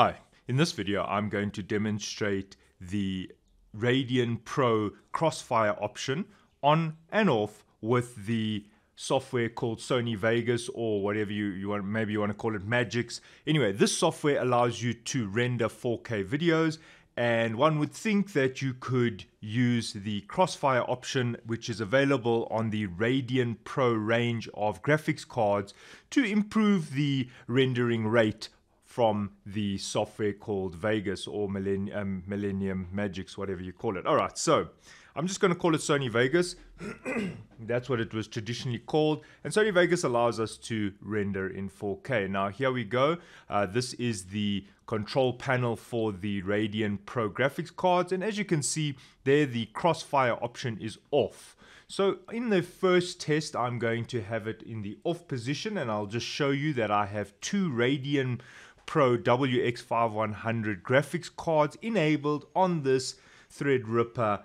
Hi, in this video I'm going to demonstrate the Radeon Pro Crossfire option on and off with the software called Sony Vegas or whatever you, you want maybe you want to call it Magix. Anyway, this software allows you to render 4K videos and one would think that you could use the Crossfire option which is available on the Radeon Pro range of graphics cards to improve the rendering rate from the software called Vegas or Millennium, um, Millennium Magix, whatever you call it. All right, so I'm just going to call it Sony Vegas. That's what it was traditionally called. And Sony Vegas allows us to render in 4K. Now, here we go. Uh, this is the control panel for the Radeon Pro graphics cards. And as you can see, there the crossfire option is off. So in the first test, I'm going to have it in the off position and I'll just show you that I have two Radeon Pro WX5100 graphics cards enabled on this Threadripper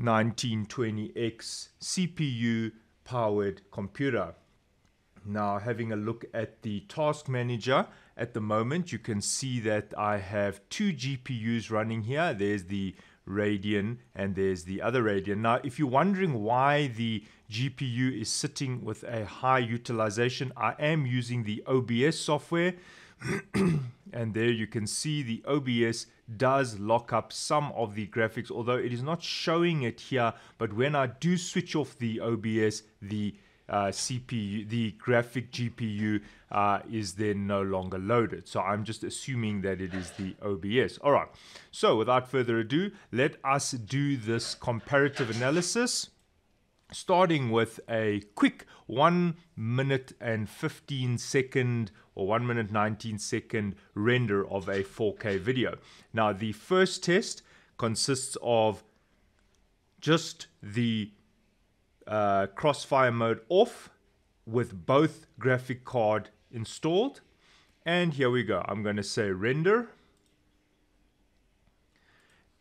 1920X CPU powered computer. Now having a look at the task manager at the moment you can see that I have two GPUs running here. There's the Radeon and there's the other Radeon. Now if you're wondering why the GPU is sitting with a high utilization I am using the OBS software and there you can see the OBS does lock up some of the graphics although it is not showing it here but when I do switch off the OBS the uh, CPU, the graphic GPU uh, is then no longer loaded. So I'm just assuming that it is the OBS. All right. So without further ado, let us do this comparative analysis starting with a quick 1 minute and 15 second or 1 minute 19 second render of a 4K video. Now the first test consists of just the uh, crossfire mode off with both graphic card installed. And here we go. I'm going to say render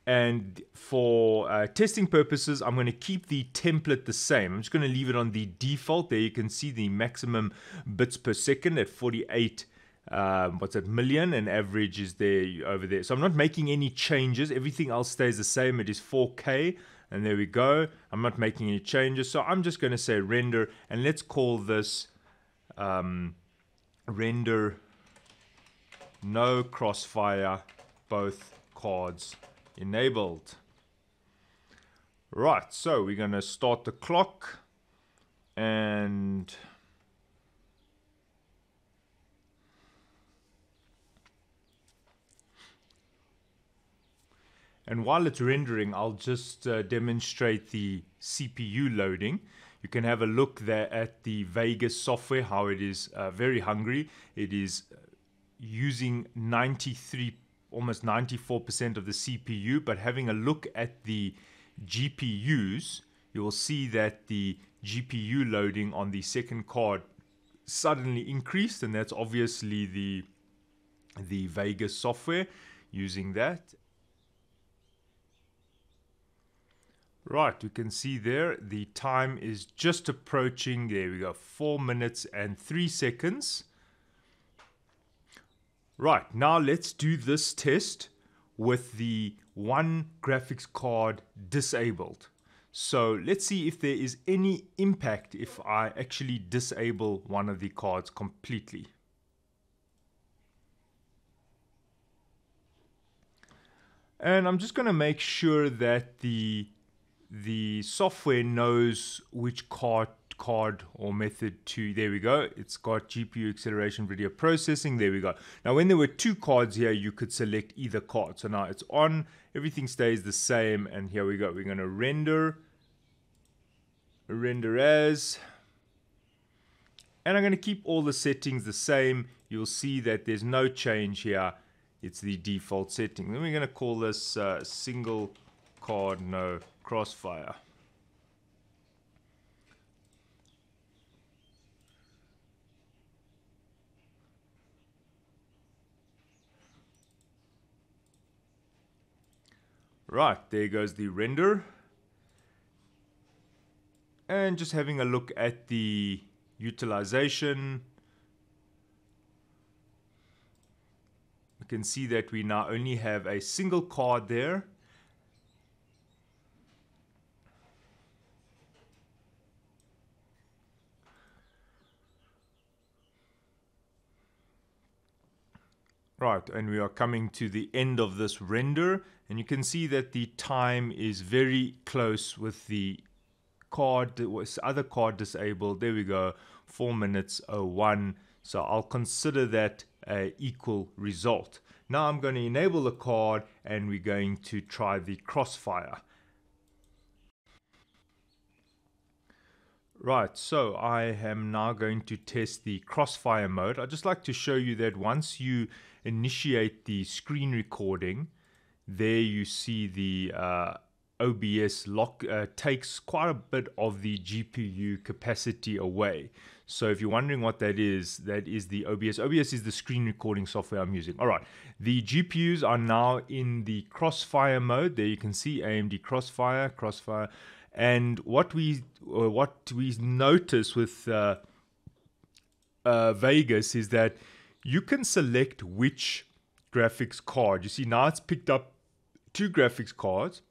and for uh, testing purposes, I'm going to keep the template the same. I'm just going to leave it on the default. There you can see the maximum bits per second at 48 um, what's that million and average is there over there. So I'm not making any changes. Everything else stays the same. It is 4K and there we go. I'm not making any changes. So I'm just going to say render and let's call this um, render no crossfire both cards enabled. Right, so we're going to start the clock and And while it's rendering, I'll just uh, demonstrate the CPU loading. You can have a look there at the Vegas software, how it is uh, very hungry. It is uh, using 93 almost 94% of the CPU, but having a look at the GPUs, you will see that the GPU loading on the second card suddenly increased, and that's obviously the the Vegas software using that. Right, you can see there the time is just approaching, there we go, 4 minutes and 3 seconds. Right, now let's do this test with the one graphics card disabled. So let's see if there is any impact if I actually disable one of the cards completely. And I'm just going to make sure that the the software knows which card card or method to there we go. It's got GPU acceleration video processing there we go. Now when there were two cards here you could select either card. So now it's on everything stays the same and here we go. We're going to render render as and I'm going to keep all the settings the same. You'll see that there's no change here. It's the default setting. Then we're going to call this uh, single card no crossfire Right, there goes the render. And just having a look at the utilization. We can see that we now only have a single card there. Right, and we are coming to the end of this render, and you can see that the time is very close with the card, was other card disabled. There we go, 4 minutes 01. So I'll consider that a equal result. Now I'm going to enable the card and we're going to try the crossfire. Right, so I am now going to test the crossfire mode. I'd just like to show you that once you initiate the screen recording, there you see the uh, OBS lock uh, takes quite a bit of the GPU capacity away. So if you're wondering what that is, that is the OBS. OBS is the screen recording software I'm using. All right, the GPUs are now in the Crossfire mode. There you can see AMD Crossfire, Crossfire, and what we what we notice with uh, uh, Vegas is that you can select which graphics card. You see now it's picked up two graphics cards,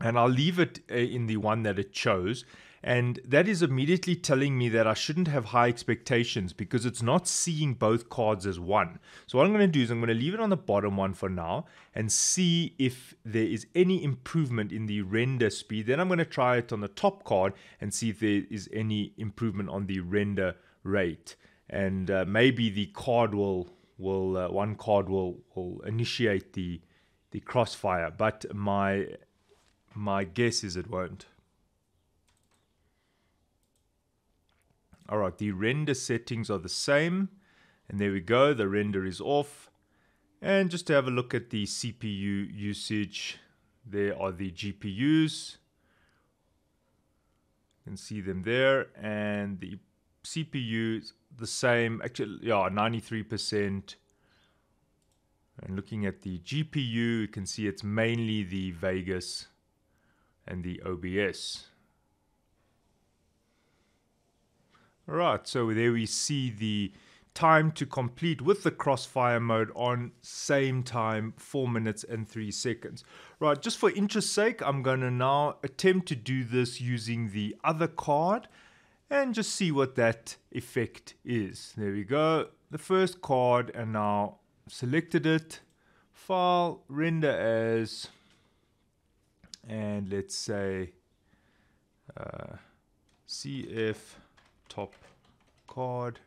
and I'll leave it uh, in the one that it chose and that is immediately telling me that I shouldn't have high expectations because it's not seeing both cards as one. So what I'm going to do is I'm going to leave it on the bottom one for now and see if there is any improvement in the render speed. Then I'm going to try it on the top card and see if there is any improvement on the render rate. And uh, maybe the card will will uh, one card will will initiate the the crossfire, but my my guess is it won't. All right, the render settings are the same. And there we go, the render is off. And just to have a look at the CPU usage, there are the GPUs. You can see them there. And the CPU the same, actually, yeah, 93%. And looking at the GPU, you can see it's mainly the Vegas and the OBS. Right, so there we see the time to complete with the crossfire mode on same time 4 minutes and 3 seconds. Right just for interest sake I'm going to now attempt to do this using the other card and just see what that effect is. There we go. The first card and now selected it file render as and let's say uh, cf top card.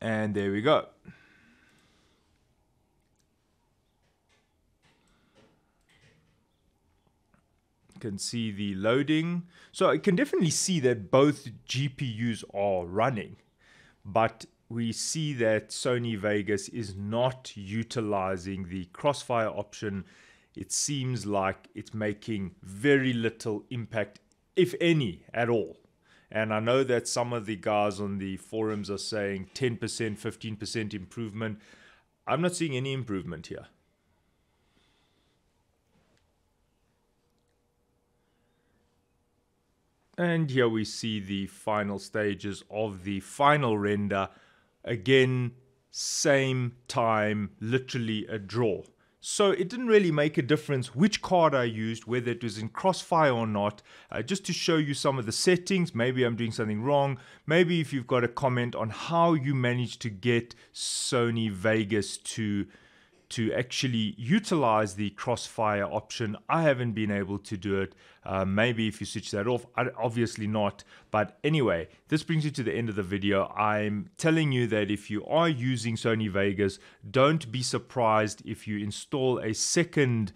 And there we go. Can see the loading. So I can definitely see that both GPUs are running, but we see that Sony Vegas is not utilizing the crossfire option. It seems like it's making very little impact if any, at all. And I know that some of the guys on the forums are saying 10%, 15% improvement. I'm not seeing any improvement here. And here we see the final stages of the final render. Again, same time, literally a draw. So it didn't really make a difference which card I used, whether it was in Crossfire or not, uh, just to show you some of the settings. Maybe I'm doing something wrong. Maybe if you've got a comment on how you managed to get Sony Vegas to to actually utilize the crossfire option. I haven't been able to do it. Uh, maybe if you switch that off, obviously not. But anyway, this brings you to the end of the video. I'm telling you that if you are using Sony Vegas, don't be surprised if you install a second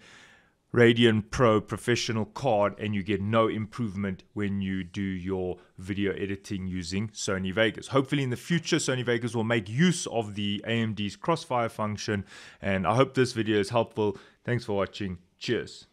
Radeon Pro professional card and you get no improvement when you do your video editing using Sony Vegas. Hopefully in the future Sony Vegas will make use of the AMD's crossfire function and I hope this video is helpful. Thanks for watching. Cheers.